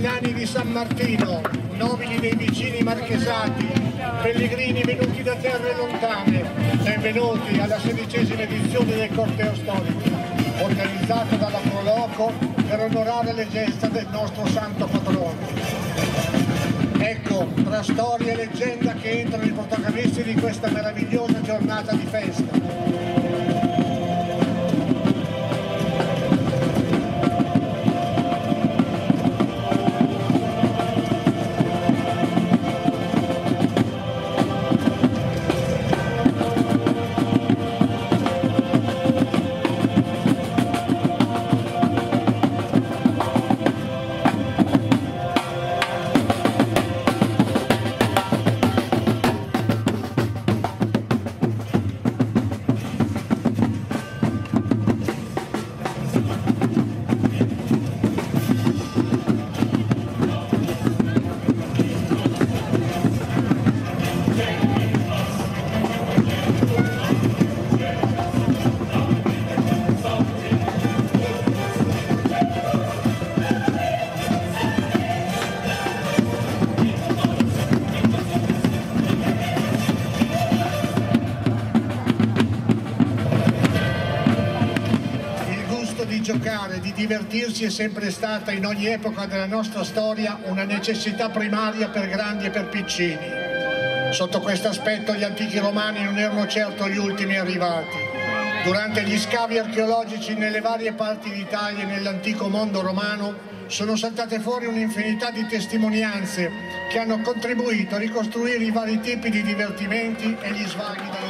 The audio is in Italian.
cappellani di San Martino, nobili dei vicini marchesati, pellegrini venuti da terre lontane, benvenuti alla sedicesima edizione del corteo storico, organizzato dalla Proloco per onorare le gesta del nostro santo patrono. Ecco, tra storia e leggenda che entrano i protagonisti di questa meravigliosa giornata di festa. Giocare, di divertirsi è sempre stata in ogni epoca della nostra storia una necessità primaria per grandi e per piccini. Sotto questo aspetto gli antichi romani non erano certo gli ultimi arrivati. Durante gli scavi archeologici nelle varie parti d'Italia e nell'antico mondo romano sono saltate fuori un'infinità di testimonianze che hanno contribuito a ricostruire i vari tipi di divertimenti e gli svaghi.